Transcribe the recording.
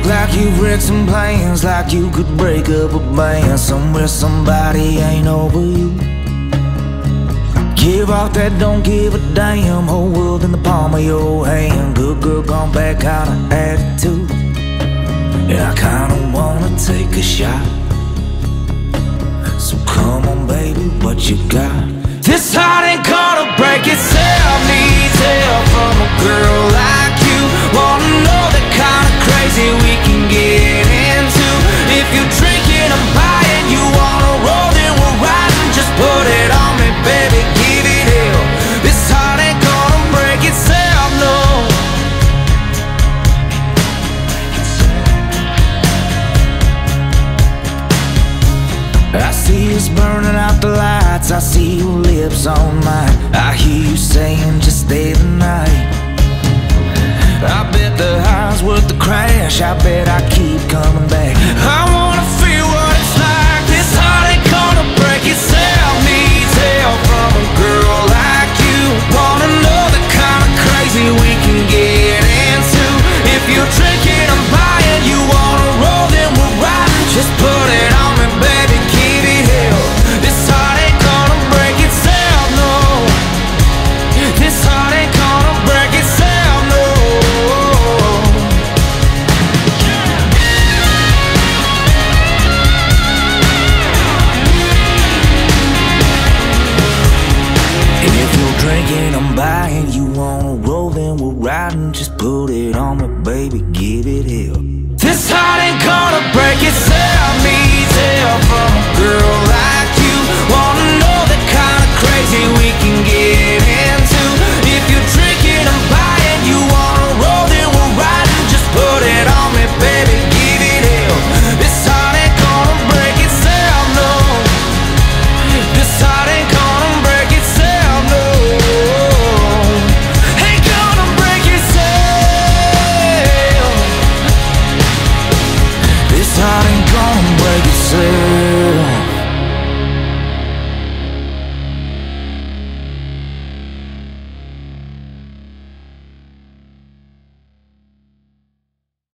look like you've read some plans Like you could break up a band. Somewhere somebody ain't over you. Give off that don't give a damn. Whole world in the palm of your hand. Good girl gone back kind of attitude. And I kinda wanna take a shot. So come on baby, what you got? This heart ain't gonna break itself I see burning out the lights. I see your lips on mine. I hear you saying just stay the night. I bet the high's worth the crash. I bet I keep coming back drinking, I'm buying. You wanna roll, then we're riding. Just put it on me, baby, give it hell. deserve